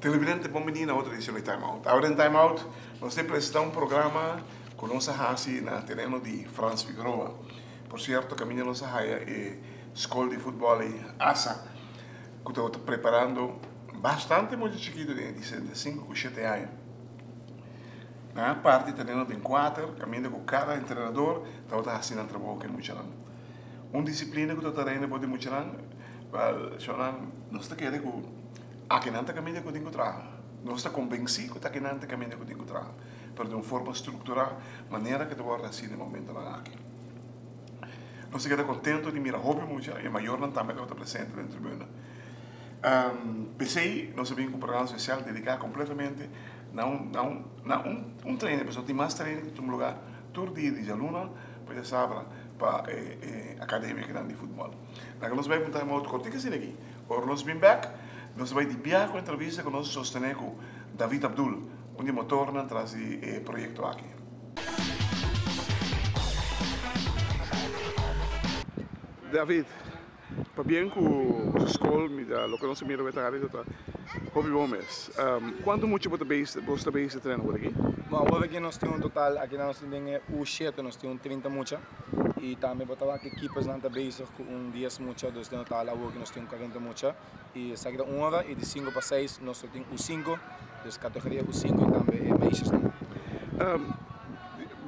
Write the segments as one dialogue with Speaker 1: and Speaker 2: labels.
Speaker 1: Televidente, bom menino, outra edição de Time Out. Agora em Time Out, nós apresentar um programa com nossa Hasi na terreno de Franz Figueroa. Por certo, caminho nossa raia é escola de futebol em Asa, que estou preparando bastante muito chiquito, de 5 ou 7 anos. Na parte, terreno de 4, caminho com cada treinador, estou assinando trabalho que é muito Um disciplina que estou treinando pode muito não está querendo que aqui não está caminho que eu tenho que Não está convencido que aqui não está caminho que eu tenho que Pero de uma forma estrutural, maneira que eu vou assim no momento lá aqui. Não se queda contente de mirar hobby muito, e maior não está presente na tribuna. Um, pensei, nós vimos um programa especial dedicado completamente a um, a um, a um, um treino, pessoal tem mais treino que um lugar, todo dia de aluno, para saber para eh, eh, academia de futebol. Nós vamos ver um time out cortico assim aqui. Or nós vamos back, nós vamos de com entrevista com nosso sosteneco David Abdul, onde motorna traz o eh, projeto aqui. David, para bem que a escola, o que nós mira veterinário, está hobby bom mês. Um, quanto muito você base, você base treino por aqui?
Speaker 2: Bom, hoje aqui nós temos um total, aqui nós temos o 7, nós temos 30 mucha. E também botava aqui equipas não está base com um dia mucha, então total hoje nós temos 40 mucha. E sai da 1 hora e de 5 para 6 nós temos o 5, das categoria o 5 e também é meses. Um,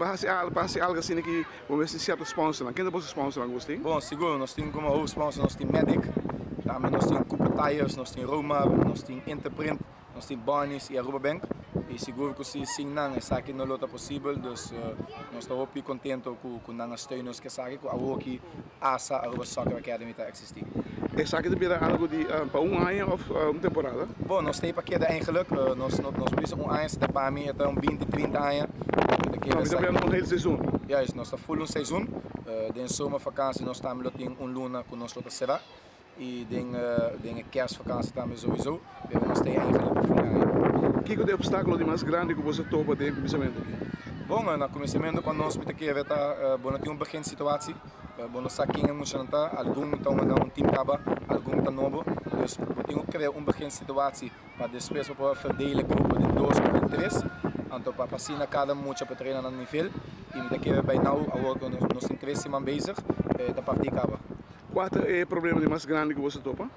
Speaker 1: base, base algo assim que vamos ver se certo sponsor. Quem é o sponsor, Agostinho?
Speaker 2: Bom, seguro, nós temos como hoofdsponsor, nós temos Medic, também nós temos Cooper Tires, nós temos Roma, nós temos Interprint, nós temos Barnes e Aruba Bank. E seguro que se sim não é aqui não é possível, uh, nós estamos muito contentes com com não steuners que aqui, com a aqui asa Aruba Soccer Academy está existir.
Speaker 1: É sabe que de algo de para um ano ou uma temporada?
Speaker 2: Bom, nós temos aqui eigenlijk, uh, nós nós nós um ano, para mim é um 20, 30 anos
Speaker 1: nós estamos no hele seizoen?
Speaker 2: Ja, nós estamos full um seizoen. Uh, de zomervakantie nós estamos em um luna com nós outra será. E de uh, de kerstvakantie estamos sowieso. We hebben nog steeds eigenlijk
Speaker 1: O que é o obstáculo mais grande que você topa de começamento aqui?
Speaker 2: Bom, no começamento para nós muito aqui é tá bom tem um pequeno situação. Bom, nós aqui em algum então um time acaba, algum está novo. Então, temos que criar um pequeno situação para depois para verdelen grupo de dois ou de Então, para passar cada mucha para treinar no nível e daqui nou, agora nós temos três semanas bezig, da partida acaba.
Speaker 1: Qual é o problema mais grande que você topa?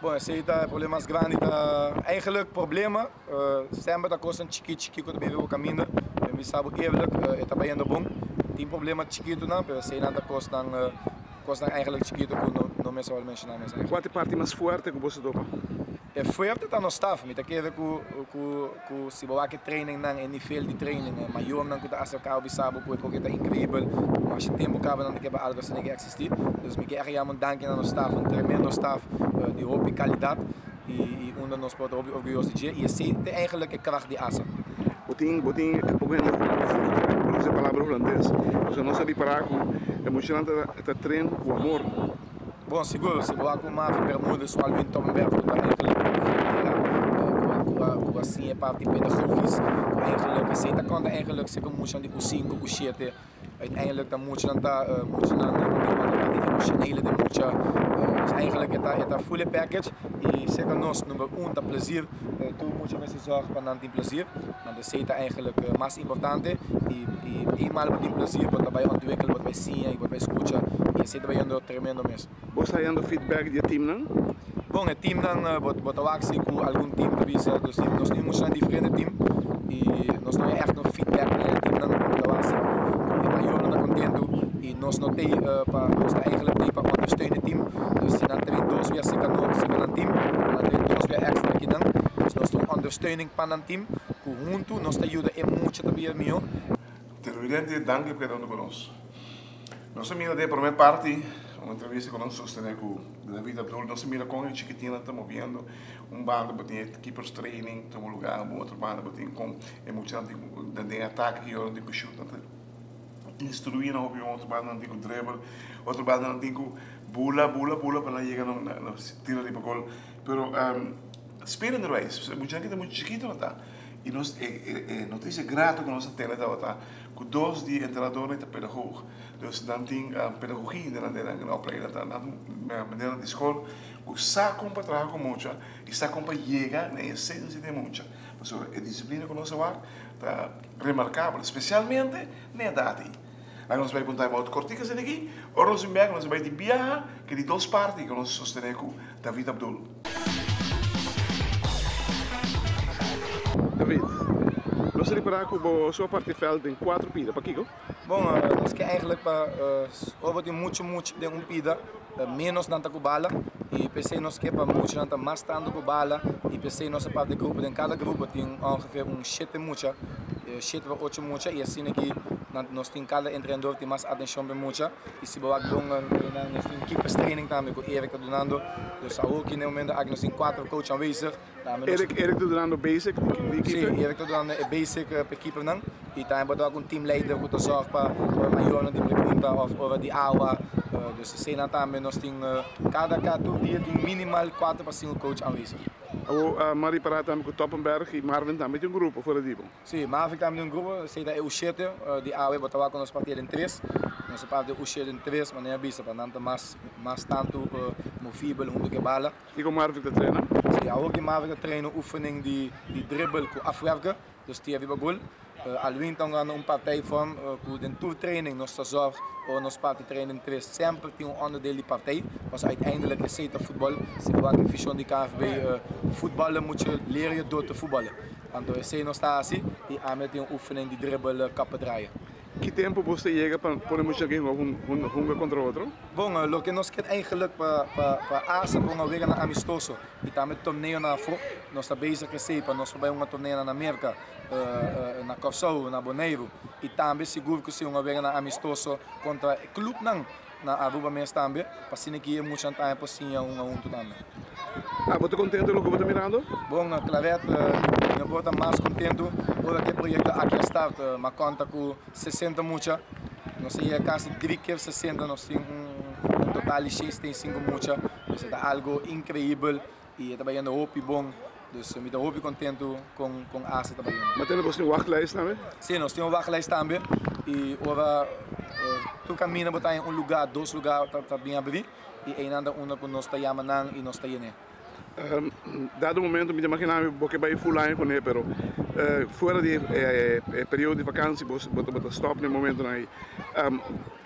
Speaker 2: Bom, esse aí tá problema mais grande, tá eigenlijk problema, uh, sempre da coisa chiquito chiquito que bebe o caminho, me sabe eerlijk, uh, está bem bom. Tem problema chiquito não, mas sei nada coisa uh, coisa eigenlijk chiquito que não não me sabe mencionar mais.
Speaker 1: Qual é a parte mais forte que você topa?
Speaker 2: É forte está no staff, mas tem a ver com com com se boa que training não é nível de training, maior não que está a sacar o sabe que é incrível, mas tempo acaba não que algo assim que existir. Dus me quero realmente danken aan ons staff, um tremendo staff uh, die hoop kwaliteit e, onder nos pode orgulhoso de e assim tem eigenlijk a kracht de asa.
Speaker 1: Botin, botin, pogando não sei palavra holandês. Você não sabe parar com emocionante está treino com amor.
Speaker 2: Bom, seguro, se boa com uma bermuda, só algo então bem para com assim é parte pedagogisch. Eigenlijk, aceita quando eigenlijk se como de o 5, o 7 uiteindelijk dan moet je dan daar uh, moet je dan uh, het emotionele de moet je uh, dus eigenlijk het het het full package. E zeker nos nummer 1 dat plezier. Uh, toen moet je met je zorgen van dan die plezier. Want dat is eigenlijk uh, mas importante. E e eenmaal met die plezier wat wij ontwikkelen wat wij zien wat wij escuchen e zit bij een tremendo mes.
Speaker 1: Você está dando feedback do team não?
Speaker 2: Bom, o team não bot bot wax com algum team que visa dus nós temos um diferente team e nós não é echt no feedback do team não bot wax e nós não tem uh, para nós está eigenlijk tem para ondersteunen team dus se dan tem dois weer zeker nog zeker een team dan tem dois weer extra aqui dan dus nós temos ondersteuning para um team que junto nos ajuda é muito também meu
Speaker 1: Televidente, danke per dando conosco. Nós mira de primeira parte uma entrevista com o nosso sosteneco David Abdul, nós mira com a chiquitina, estamos vendo um bando que tem keepers training, estamos lugar, um outro bando que tem com emocionante, de ataque, que eu não chute, instruir na outro bando não tem drible, outro bando não tem bula, bula, bula para llegar no, no, no tiro de gol. Pero um, je denken, moet je chiquito tá. E nós é, é, é notícia grata que temos da tá com dois de entrenador e pedagogo. Dus dan tem a pedagogia na na opleiding na maneira de escola, o saco para trabalhar com muita e saco para chegar na essência de muita. Mas a disciplina que nós temos está remarcável, especialmente na idade. Aí nós vamos contar about corticas aqui, ou nós vamos nós vamos de viajar, que de duas partes que nós sostenemos com David Abdul.
Speaker 3: David, nós reparar que a sua parte veld em quatro pidas, para Kiko?
Speaker 2: Bom, uh, nós que eigenlijk para uh, over die muito muito de um pida, uh, menos dan ta kubala e pensei nós que para muito dan ta mais tanto kubala e pensei nossa parte de grupo, em cada grupo tem ongeveer um sete mucha, sete para oito mucha e assim aqui nós temos cada treinador tem mais atenção para mucha e se boa dong nós temos keepers training também com Erik donando, dus ook in het moment nós temos quatro coach aanwezig.
Speaker 3: Erik Erik donando basic
Speaker 2: die keeper? Sim, Erik donando basic para keeper não e também botar um team leader para maior de pergunta of over die aula. Uh, dus de cena também nós temos uh, cada cada dia tem minimal quatro para cinco coach aanwezig.
Speaker 3: O uh, Mari parata com Toppenberg e Marvin também tem um grupo fora disso.
Speaker 2: Sim, Marvin também tem um grupo, sei da eu sete, uh, de AW botava com nós partidos em três. Nós parte o sete em três, mas nem a bisa para não mais mais tanto movível.
Speaker 3: E com Marvin que treina?
Speaker 2: Sim, ook die Marvin que treina oefening die die dribbel com afwerken, dus die hebben gol. Uh, alwin então gaan um partij van uh, com den tour training nós zorg ou nos party training 3 sempre tem um onderdeel die partij was uiteindelijk is het voetbal. Se wat que fichon die KFB uh, voetballen moet je leren door te voetballen. Want é se não está assim e a met tem um oefening die dribbel kappen draaien
Speaker 3: Que tempo você chega para podemos chegar um um contra o outro?
Speaker 2: Bom, o que nós queremos eigenlijk para para asa para uma vega amistoso e também torneio na afro nós está bezig que para nós vai uma torneio na América uh, uh, na Kosovo, na Boneiro e também seguro que se uma vega amistoso contra o clube não na Aruba mesmo também para se que é muito tempo assim um a um também.
Speaker 3: Ah, você contente com o que você mirando?
Speaker 2: Bom, claro, estar mais contente por aquele projeto aqui está, mas conta com 60 mucha, não sei, é quase 3 60, nós temos um, um total de 65 mucha, isso é algo incrível e também é um bom. Dus uh, met de hoop ik content com, com a asa também.
Speaker 3: Mas tem você uma wachtlijst também?
Speaker 2: Sim, nós temos uma wachtlijst também. E ora, uh, tu caminha botar em um lugar, dois lugares, bem abrir. E ainda uma com nós chamando e nós.
Speaker 3: Um, dado momento, me imaginava que vai full line com ele, pero uh, fora de eh, eh, período de vacância, você bota stop no momento aí. Um,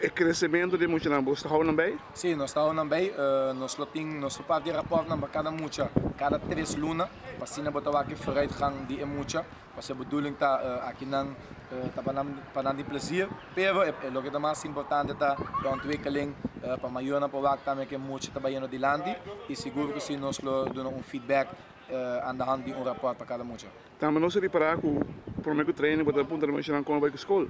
Speaker 3: o crescimento de muito não, você está bem?
Speaker 2: Sim, nós estamos bem. Uh, nós temos nós parte de rapport para cada mucha, cada três lunas, para assim botar aqui vooruitgang die mucha. Mas a bedoeling está uh, aqui não uh, para para de plezier, pero é o que é mais importante está a ontwikkeling uh, para maior na para também que mucha trabalhando de landi e seguro que se nós dando um feedback uh, aan de hand die een rapport para cada mucha.
Speaker 3: Também não se reparar que o primeiro treino para mencionar como vai com a escola.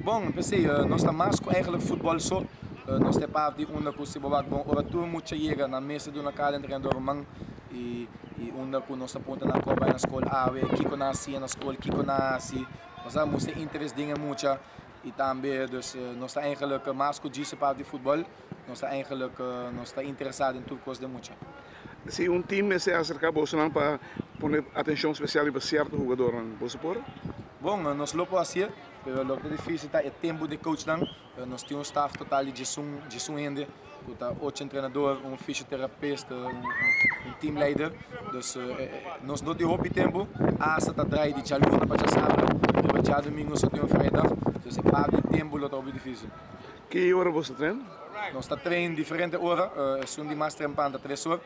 Speaker 2: Bom, pensei, uh, nós estamos mais com eigenlijk voetbal só. Uh, nós temos parte de uma que se bobak bom, ora tu mucha chega na mesa de uma cada treinador man e e uma que nós aponta na coba na escola awe, kiko na si na escola, kiko na si. Nós temos interesse dingen mucha e também dus uh, nós está eigenlijk mais com parte de futebol. Nós está eigenlijk uh, nós está interessado em tudo coisa de mucha.
Speaker 3: Se um time se acercar a Bolsonaro para poner atenção especial para certo jogador, você pode?
Speaker 2: Bom, nós lo podemos pero lo que é difícil é o tempo de coach não. Nós temos um staff total de 11 de 11 tá oito treinador, um fisioterapeuta, um, um, team leader. Uh, nós não temos muito tempo. A está atrás de jaluna para sábado, e para domingo só tem um vrijdag. Dus é parte de tempo é difícil.
Speaker 3: Que hora você treina?
Speaker 2: Nós está treinando diferente hora. Uh, são de mais trempando 3 horas.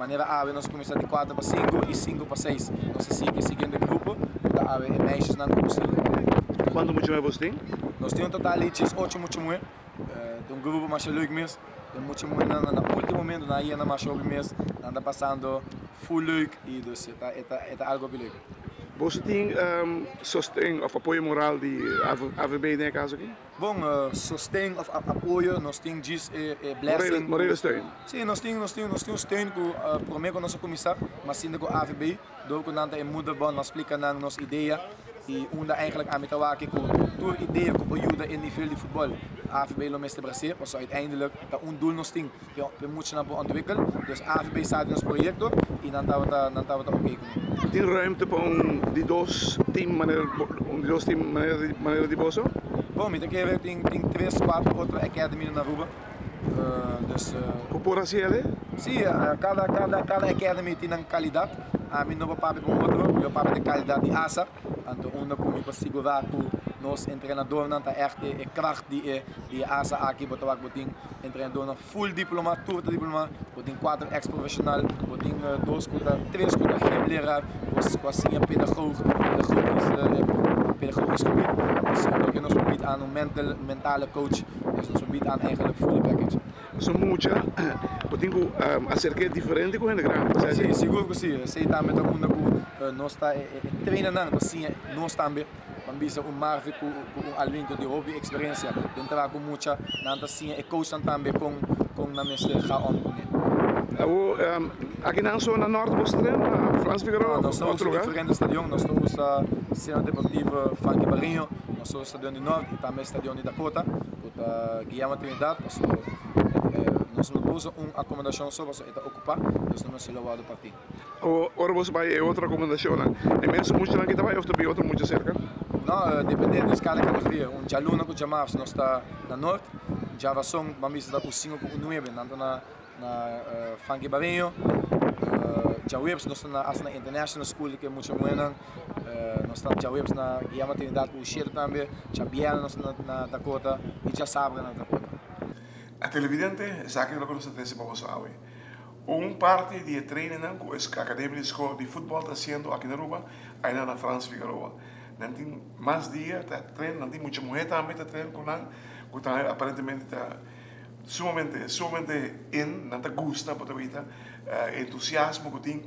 Speaker 2: Maneira A, nós começamos de 4 para 5 e 5 para 6. Nós seguimos seguindo o grupo. Da A, é meisjes não possível.
Speaker 3: Quanto mais você tem?
Speaker 2: Nós temos um total de 8 muito mais. Uh, um grupo mais leuk mesmo. Muito muito na, na último momento na ia na mais jogo mesmo. Anda passando full leuk e dus é algo leuk.
Speaker 3: Você tem um, sustento ou apoio moral de AVB nesse caso aqui?
Speaker 2: Bom, sustento ou apoio, nós temos diz é, é blessing.
Speaker 3: Morele steun?
Speaker 2: Sim, nós temos nós temos nós temos steun com uh, por meio com nosso comissário, mas sim com AVB, do que nada é muito bom, nós explica na nossa ideia E onda eigenlijk aan met de door ideeën op ajuda in die veld voetbal. AVB lo meste Brasil, was uiteindelijk dat een doel nog sting. We moeten naar ontwikkelen. Dus AVB staat in ons project door en dan gaan we dat dan gaan we dat oké
Speaker 3: doen. Die ruimte om die dos team manier om die dos team manier manier die boso?
Speaker 2: Bom, heb ding ding twee quatro outra academy na Aruba. Uh, dus
Speaker 3: uh, por assim ele?
Speaker 2: Sim, uh, cada cada cada academy tem uma qualidade. A mim não vou para outro, eu para de qualidade de asa. Então, uma para me segurar com nos treinador não tá echt é kracht die asa aqui botou aqui botin treinador na full diploma tour diploma botin quatro ex profissional botin dois escuta três escuta leraar was was pedagoog pedagogisch pedagogisch gebied gebied aan een mental mentale coach dus ons gebied aan eigenlijk full package
Speaker 3: São muitas, botin um, acerca diferente com a grande.
Speaker 2: Sim, seguro que sim. Sei também que nós está treinando assim, nós também Ambisa um Marvel com um Alvin de hobby experiência, entrar com muita, nanta sim e coach também com com na mestre ga on com
Speaker 3: ele. Aqui na zona norte você tem na Franz Figueroa?
Speaker 2: Nós estamos em diferentes estadiões, nós estamos na Cena Deportiva Frankie Barrinho, no Estadião de Norte e também Estadião de Dakota, com Guilherme Trindade, nós nós não temos uma acomodação só, você está ocupado, nós não se levado para ti.
Speaker 3: Ora você vai é outra acomodação, né? É mesmo muito aqui também ou também outro muito cerca?
Speaker 2: Não, dependendo de cada categoria. Um jaluna com jamavs nós está na norte, Java Song, vamos dar o 5 com o 9, nando na na uh, Funky Barinho. Uh, Jawebs nós estamos na International School que é muito buena. Uh, nós estamos Jawebs na Guiama Trindade com o Cheiro também. Jabiana nós na, na Dakota e já Sabra na Dakota.
Speaker 1: A televidente, zaken que nós temos para você hoje. Um parte de training com a academia de escola de futebol está sendo aqui na Aruba, ainda na França Figueroa. Não tem mais dia, está treino, não tem muita mulher também está treino com nós, que aparentemente está sumamente, sumamente in, não está gusta, para vida, uh, entusiasmo que tem,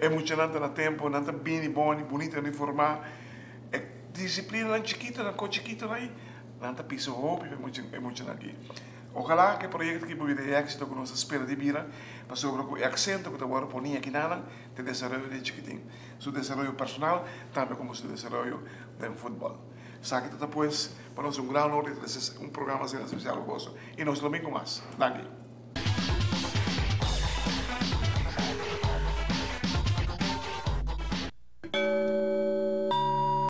Speaker 1: emocionante no tempo, não está bem bom, bonito, uniformado, é disciplina não chiquita, não co chiquita aí, está piso roupa, é emocionante aqui. Ojalá que o proyecto que pueda de éxito que nos espera de vida, mas sobre o acento que te voy a poner aquí nada, de desarrollo de chiquitín. Su desarrollo personal, también como su desarrollo del fútbol. Sabe que pues, para nosotros un gran honor de un programa especial gozo. Y nos domingo más. Danke.